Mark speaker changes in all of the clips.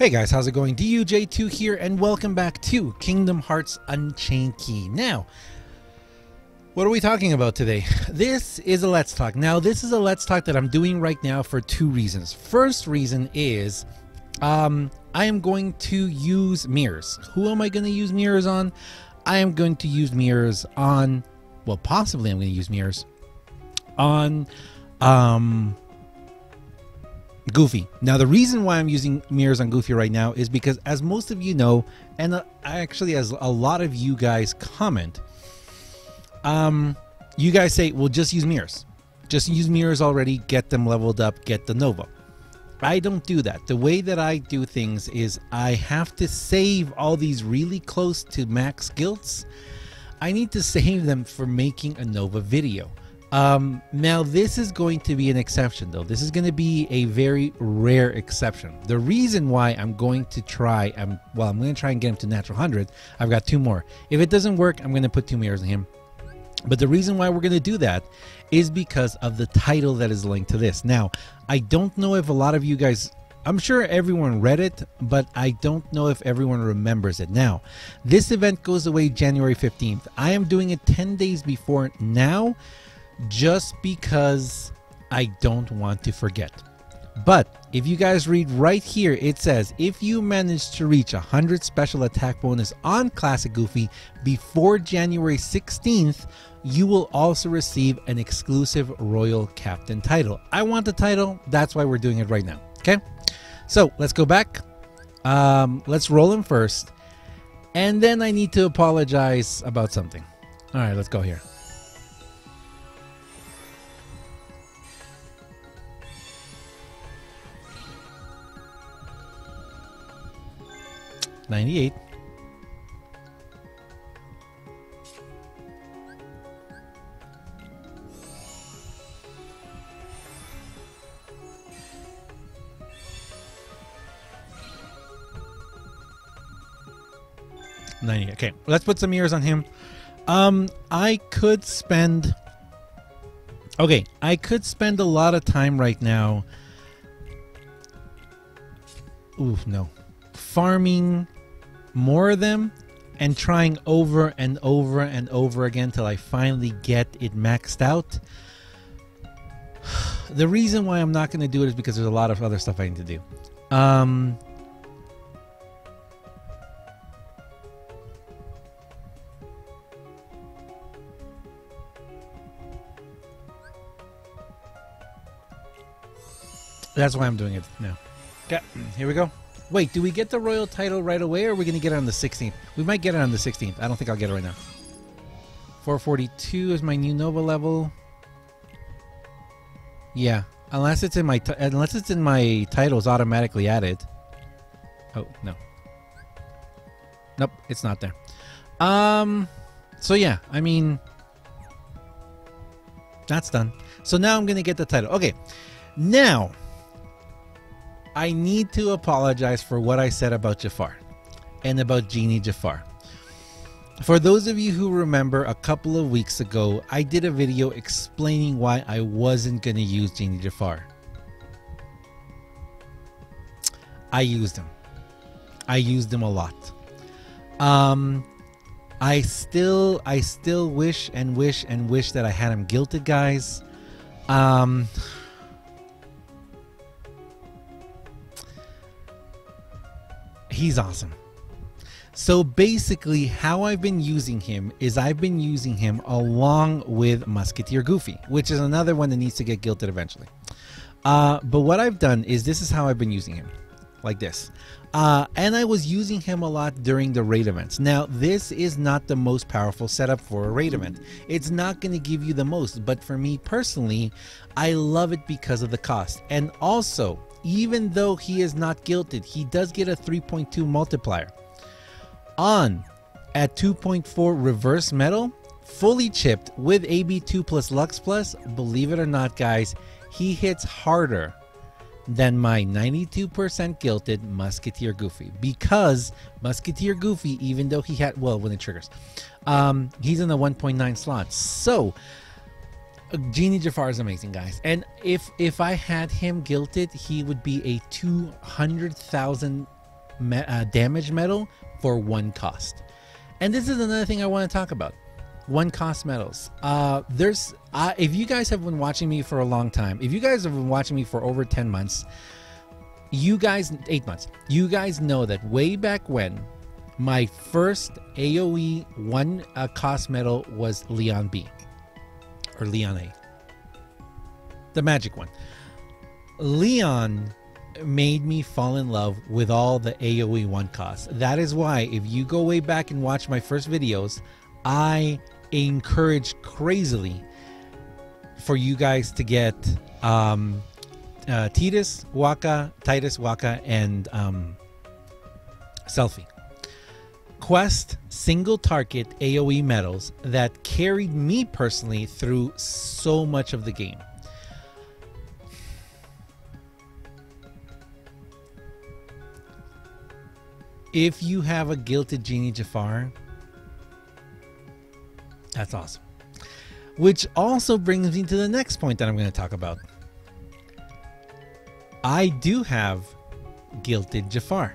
Speaker 1: Hey guys, how's it going? DUJ2 here, and welcome back to Kingdom Hearts Unchained Key. Now, what are we talking about today? This is a Let's Talk. Now, this is a Let's Talk that I'm doing right now for two reasons. First reason is um, I am going to use mirrors. Who am I going to use mirrors on? I am going to use mirrors on, well, possibly I'm going to use mirrors on um, Goofy. Now, the reason why I'm using mirrors on Goofy right now is because, as most of you know, and uh, actually, as a lot of you guys comment, um, you guys say, well, just use mirrors. Just use mirrors already, get them leveled up, get the Nova. I don't do that. The way that I do things is I have to save all these really close to max guilds. I need to save them for making a Nova video. Um, now, this is going to be an exception, though. This is going to be a very rare exception. The reason why I'm going to try, I'm, well, I'm going to try and get him to natural 100. I've got two more. If it doesn't work, I'm going to put two mirrors on him. But the reason why we're going to do that is because of the title that is linked to this. Now, I don't know if a lot of you guys I'm sure everyone read it, but I don't know if everyone remembers it. Now, this event goes away January 15th. I am doing it 10 days before now just because I don't want to forget. But if you guys read right here, it says if you manage to reach 100 special attack bonus on Classic Goofy before January 16th, you will also receive an exclusive Royal Captain title. I want the title, that's why we're doing it right now. Okay, so let's go back. Um, let's roll him first, and then I need to apologize about something. All right, let's go here. 98. Ninety. Okay, let's put some ears on him. Um, I could spend. Okay, I could spend a lot of time right now. Ooh, no farming more of them and trying over and over and over again till I finally get it maxed out. The reason why I'm not going to do it is because there's a lot of other stuff I need to do. Um, that's why I'm doing it now. Okay, here we go. Wait, do we get the royal title right away, or are we going to get it on the 16th? We might get it on the 16th. I don't think I'll get it right now. 442 is my new Nova level. Yeah, unless it's in my unless it's in my titles automatically added. Oh no. Nope, it's not there. Um, so yeah, I mean, that's done. So now I'm gonna get the title. Okay, now I need to apologize for what I said about Jafar and about Genie Jafar. For those of you who remember, a couple of weeks ago, I did a video explaining why I wasn't going to use Genie Jafar. I used him. I used him a lot. Um, I still, I still wish and wish and wish that I had him guilted, guys. Um, he's awesome. So basically, how I've been using him is I've been using him along with Musketeer Goofy, which is another one that needs to get guilted eventually. Uh, but what I've done is this is how I've been using him, like this. Uh, and I was using him a lot during the raid events. Now, this is not the most powerful setup for a raid event. It's not going to give you the most, but for me personally, I love it because of the cost. And also, even though he is not guilted, he does get a 3.2 multiplier. On at 2.4 reverse medal, fully chipped with AB2 plus Lux Plus, believe it or not, guys, he hits harder than my 92% guilted Musketeer Goofy because Musketeer Goofy, even though he had, well, when it triggers, um, he's in the 1.9 slot. So Genie Jafar is amazing, guys. And if if I had him guilted, he would be a two hundred thousand me- uh, damage medal for one cost. And this is another thing I want to talk about. One cost medals. Uh, there's uh, if you guys have been watching me for a long time, if you guys have been watching me for over ten months, you guys eight months, you guys know that way back when my first AOE one uh, cost medal was Leon B or Leon A, the magic one. Leon made me fall in love with all the AoE one costs. That is why, if you go way back and watch my first videos, I encourage crazily for you guys to get um, uh, Tidus, Wakka, Tidus, Wakka, and um, Selphie. Quest single target AoE medals that carried me personally through so much of the game. if you have a gilded genie Jafar, that's awesome. Which also brings me to the next point that I'm going to talk about. I do have gilded Jafar.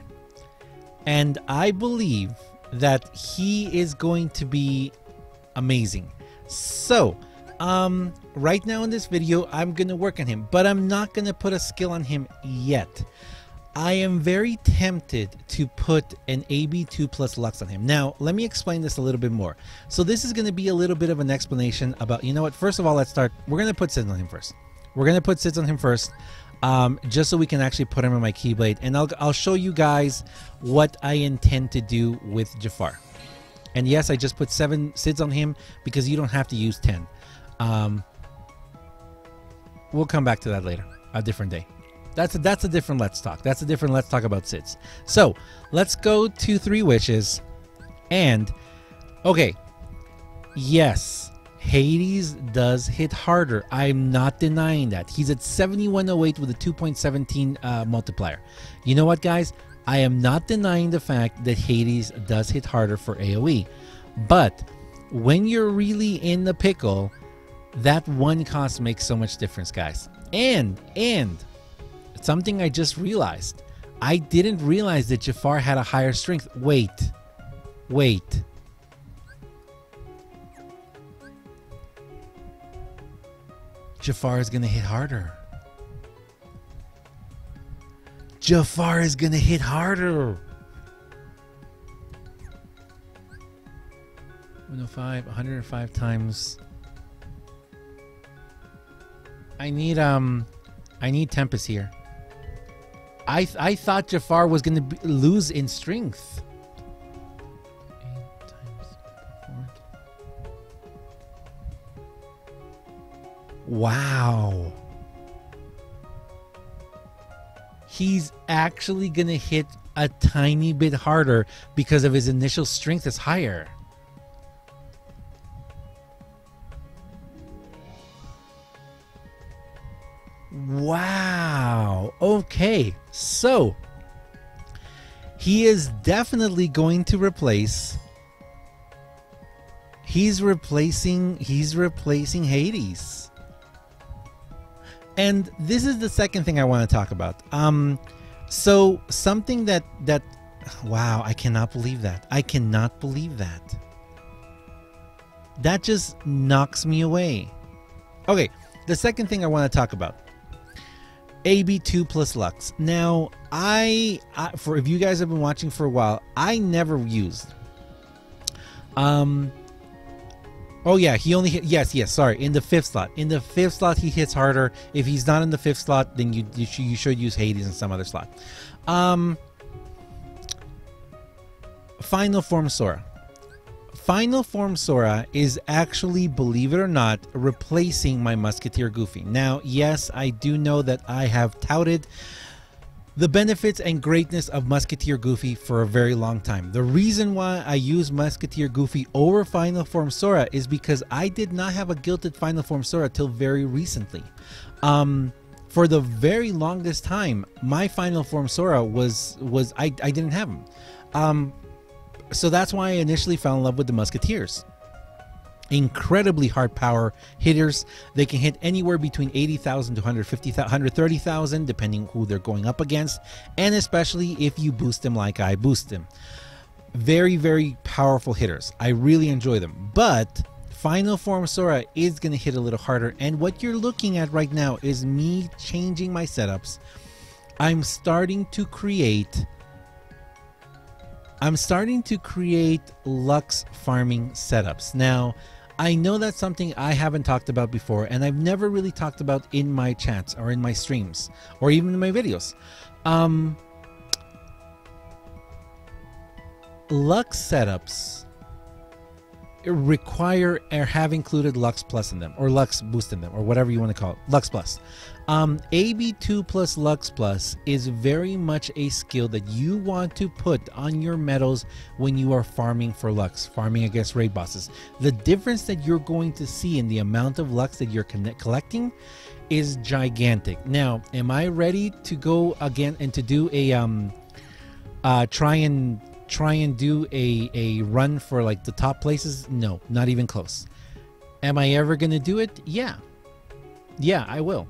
Speaker 1: And I believe that he is going to be amazing. So, um, right now in this video, I'm going to work on him, but I'm not going to put a skill on him yet. I am very tempted to put an AB2 plus Lux on him. Now, let me explain this a little bit more. So this is going to be a little bit of an explanation about, you know what, first of all, let's start. We're going to put Sids on him first. We're going to put Sids on him first, um, just so we can actually put him in my Keyblade. And I'll, I'll show you guys what I intend to do with Jafar. And yes, I just put seven Sids on him because you don't have to use 10. Um, we'll come back to that later, a different day. That's a, that's a different let's talk. That's a different let's talk about Sids. So let's go to three wishes, and okay, yes, Hades does hit harder. I'm not denying that. He's at 7108 with a 2.17 uh, multiplier. You know what, guys? I am not denying the fact that Hades does hit harder for AoE, but when you're really in the pickle, that one cost makes so much difference, guys. And and Something I just realized. I didn't realize that Jafar had a higher strength. Wait. Wait. Jafar is going to hit harder. Jafar is going to hit harder. 105, 105 times. I need um I need Tempest here. I th- I thought Jafar was going to lose in strength. Wow. He's actually going to hit a tiny bit harder because of his initial strength is higher. Wow. Okay. So he is definitely going to replace he's replacing he's replacing Hades. And this is the second thing I want to talk about. Um so something that that wow, I cannot believe that. I cannot believe that. That just knocks me away. Okay, the second thing I want to talk about AB2 plus Lux. Now, I, I, for if you guys have been watching for a while, I never used. Um. Oh yeah, he only hit. Yes, yes. Sorry, in the fifth slot. In the fifth slot, he hits harder. If he's not in the fifth slot, then you you should, you should use Hades in some other slot. Um. Final form Sora. Final Form Sora is actually, believe it or not, replacing my Musketeer Goofy. Now, yes, I do know that I have touted the benefits and greatness of Musketeer Goofy for a very long time. The reason why I use Musketeer Goofy over Final Form Sora is because I did not have a gilded Final Form Sora till very recently. Um, for the very longest time, my Final Form Sora was was I, I didn't have him. Um, so that's why I initially fell in love with the Musketeers. Incredibly hard power hitters. They can hit anywhere between 80,000 to 150,000, 130,000, depending who they're going up against, and especially if you boost them like I boost them. Very, very powerful hitters. I really enjoy them. But Final Form Sora is going to hit a little harder. And what you're looking at right now is me changing my setups. I'm starting to create. I'm starting to create Lux farming setups. Now, I know that's something I haven't talked about before, and I've never really talked about in my chats or in my streams or even in my videos. Um, Lux setups require or have included Lux Plus in them, or Lux Boost in them, or whatever you want to call it, Lux Plus. Um, AB2 plus Lux Plus is very much a skill that you want to put on your medals when you are farming for Lux, farming against raid bosses. The difference that you're going to see in the amount of Lux that you're collecting is gigantic. Now, am I ready to go again and to do a um, uh, try and try and do a, a run for like the top places? No, not even close. Am I ever going to do it? Yeah. Yeah, I will.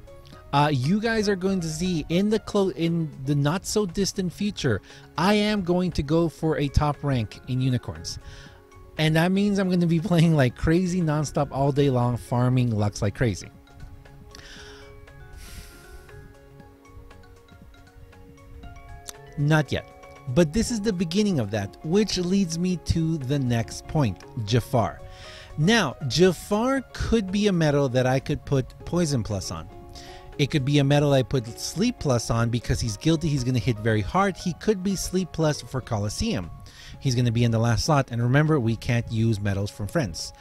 Speaker 1: Uh, you guys are going to see in the clo- in the not so distant future, I am going to go for a top rank in unicorns. And that means I'm going to be playing like crazy nonstop all day long, farming Lux like crazy. Not yet. But this is the beginning of that, which leads me to the next point Jafar. Now, Jafar could be a medal that I could put Poison Plus on. It could be a medal I put Sleep Plus on because he's guilty, he's going to hit very hard. He could be Sleep Plus for Colosseum. He's going to be in the last slot. And remember, we can't use medals from friends.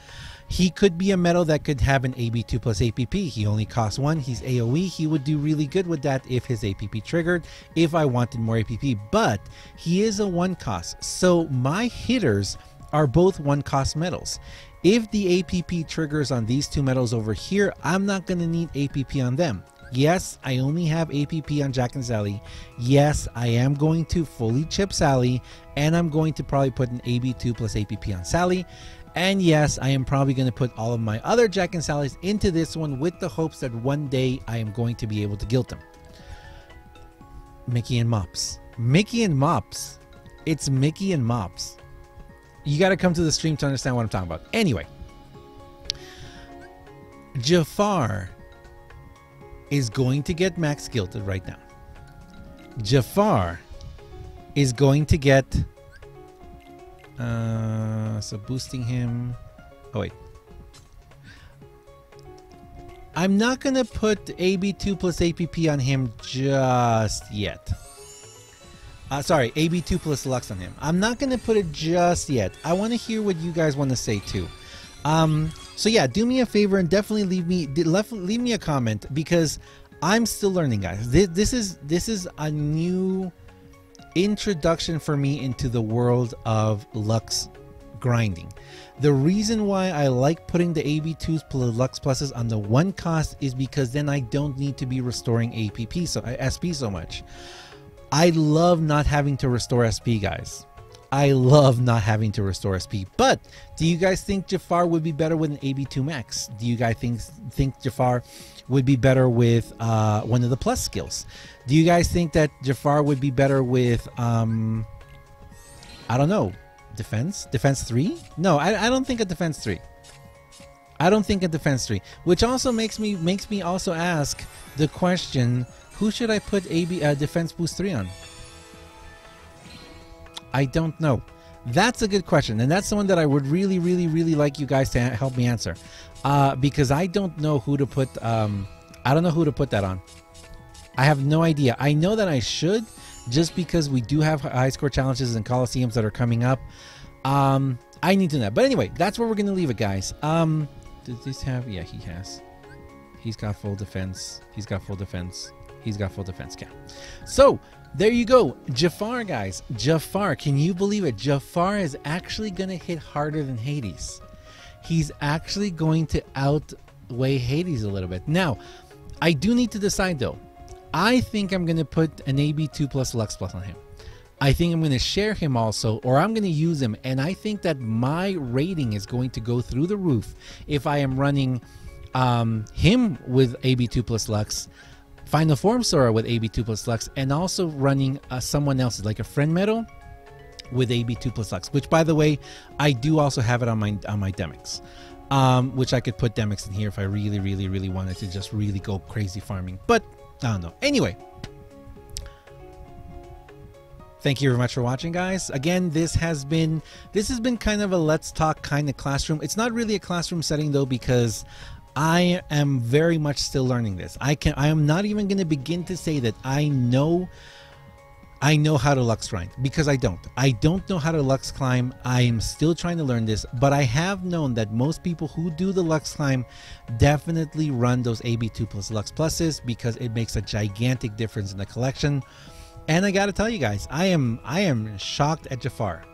Speaker 1: He could be a medal that could have an AB2 plus APP. He only costs one. He's AoE. He would do really good with that if his APP triggered, if I wanted more APP. But he is a one cost. So my hitters are both one cost medals. If the APP triggers on these two medals over here, I'm not going to need APP on them. Yes, I only have APP on Jack and Sally. Yes, I am going to fully chip Sally, and I'm going to probably put an AB2 plus APP on Sally. And yes, I am probably going to put all of my other Jack and Sally's into this one with the hopes that one day I am going to be able to guilt them. Mickey and Mops. Mickey and Mops. It's Mickey and Mops. You got to come to the stream to understand what I'm talking about. Anyway, Jafar is going to get max guilted right now. Jafar is going to get uh, so boosting him. Oh wait. I'm not gonna put AB2 plus APP on him just yet. Uh, sorry, AB2 plus Lux on him. I'm not gonna put it just yet. I want to hear what you guys want to say too. Um, so yeah, do me a favor and definitely leave me leave me a comment because I'm still learning, guys. This, this is this is a new introduction for me into the world of Lux grinding. The reason why I like putting the AB2s plus Lux Pluses on the one cost is because then I don't need to be restoring APP so SP so much. I love not having to restore SP, guys. I love not having to restore SP. But do you guys think Jafar would be better with an AB2 Max? Do you guys think think Jafar would be better with uh, one of the plus skills? Do you guys think that Jafar would be better with um, I don't know, defense? Defense three? No, I, I don't think a defense three. I don't think a defense three. Which also makes me makes me also ask the question: Who should I put AB uh, defense boost three on? I don't know. That's a good question, and that's the one that I would really, really, really like you guys to help me answer, uh, because I don't know who to put. Um, I don't know who to put that on. I have no idea. I know that I should, just because we do have high score challenges and coliseums that are coming up. Um, I need to know. But anyway, that's where we're gonna leave it, guys. Um, does this have? Yeah, he has. He's got full defense. He's got full defense. He's got full defense cap. So there you go. Jafar, guys. Jafar. Can you believe it? Jafar is actually going to hit harder than Hades. He's actually going to outweigh Hades a little bit. Now, I do need to decide though. I think I'm going to put an AB2 plus Lux plus on him. I think I'm going to share him also, or I'm going to use him. And I think that my rating is going to go through the roof if I am running um, him with AB2 plus Lux, Final Form Sora with AB2 plus Lux, and also running uh, someone else's, like a friend medal with AB2 plus Lux. Which, by the way, I do also have it on my on my Demyx. Um, which I could put Demyx in here if I really, really, really wanted to just really go crazy farming. But I don't know. Anyway, thank you very much for watching guys again this has been this has been kind of a let's talk kind of classroom it's not really a classroom setting though because i am very much still learning this i can i am not even going to begin to say that i know I know how to Lux grind because I don't. I don't know how to Lux climb. I am still trying to learn this, but I have known that most people who do the Lux climb definitely run those AB2 plus Lux pluses because it makes a gigantic difference in the collection. And I got to tell you guys, I am I am shocked at Jafar.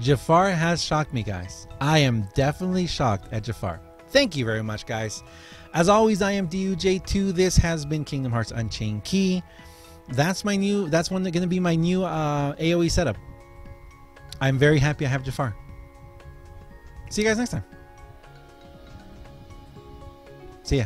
Speaker 1: Jafar has shocked me, guys. I am definitely shocked at Jafar. Thank you very much, guys. As always, I am DUJ2. This has been Kingdom Hearts Unchained Key. That's my new that's one that's going to be my new uh, aoe setup. I'm very happy i have jafar. See you guys next time. See ya